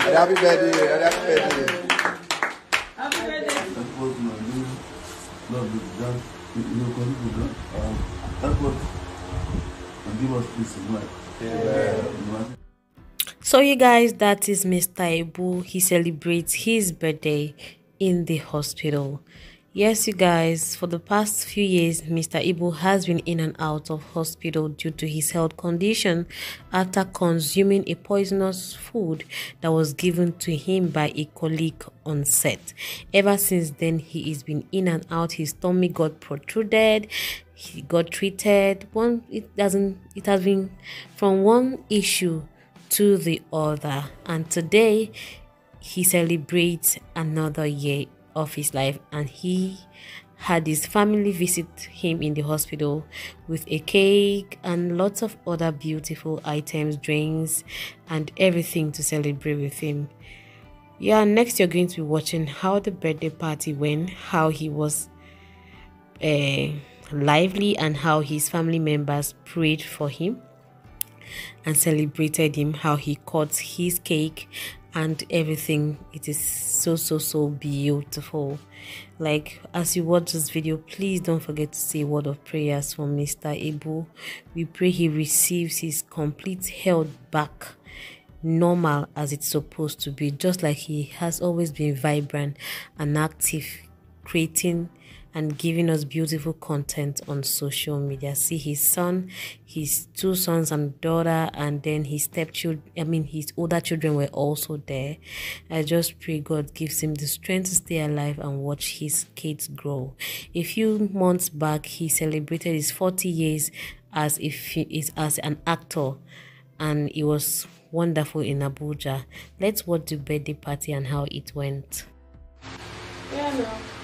Happy birthday, happy birthday. Happy birthday. That was my new love with God. You know, God with God. Um, that was and give us peace of mind. Amen. So, you guys, that is Mr. Ibu. He celebrates his birthday in the hospital. Yes, you guys, for the past few years, Mr. Ibu has been in and out of hospital due to his health condition after consuming a poisonous food that was given to him by a colleague on set. Ever since then, he has been in and out. His tummy got protruded. He got treated. One, it doesn't. It has been from one issue to the other, and today he celebrates another year of his life and he had his family visit him in the hospital with a cake and lots of other beautiful items drinks and everything to celebrate with him. Yeah next you're going to be watching how the birthday party went how he was uh, lively and how his family members prayed for him and celebrated him how he cut his cake and everything it is so so so beautiful. Like as you watch this video please don't forget to say a word of prayers for mr ibu. We pray he receives his complete health back normal as it's supposed to be just like he has always been vibrant and active creating and giving us beautiful content on social media. See his son, his two sons and daughter, and then his stepchildren, I mean, his older children were also there. I just pray God gives him the strength to stay alive and watch his kids grow. A few months back, he celebrated his 40 years as if is as an actor, and it was wonderful in Abuja. Let's watch the birthday party and how it went. Yeah, no.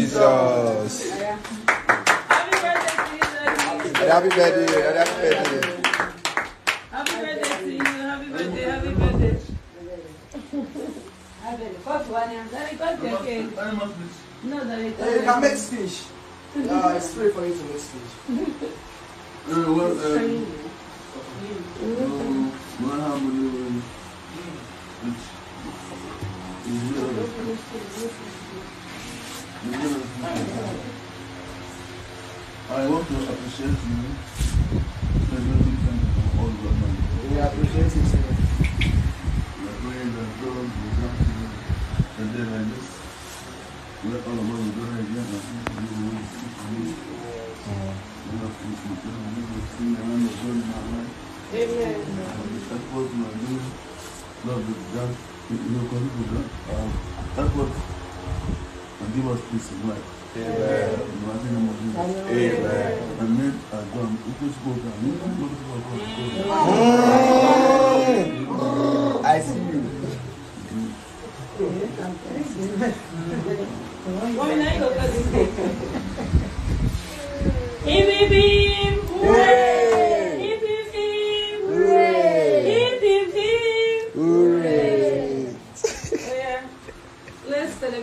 Jesus. Happy birthday to you, Daddy. Happy birthday, happy birthday. Happy birthday to you. Happy birthday. Happy birthday. Cut one here. Daddy, cut your cake. Very much, please. No, Daddy, You can make speech. Uh, it's free for you to make speech. Uh, what, um, want to appreciate you. Celebrating time for all your money. We appreciate it. sir. The praying that God will grant you. And then I just let all of us go again and you will see for me. You know, you will see the hand of God in my life. Amen. That was my new love with God. You know, God with God. Um, that was and give us peace of life. Amen. In the mighty name of Jesus. Amen. And then I done. It was spoken. You can go to God.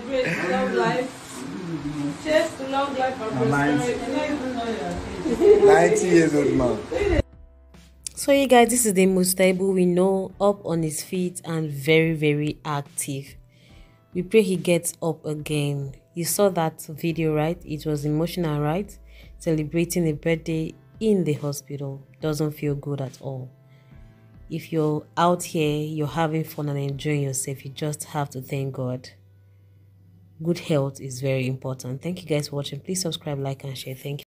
Let's long life. Cheers to long life and prosperity. I don't even know your age. 90 years old man. So you guys, this is the most stable we know, up on his feet and very very active. We pray he gets up again. You saw that video, right? It was emotional, right? Celebrating a birthday in the hospital doesn't feel good at all. If you're out here, you're having fun and enjoying yourself, you just have to thank God. Good health is very important. Thank you guys for watching. Please subscribe like and share. Thank you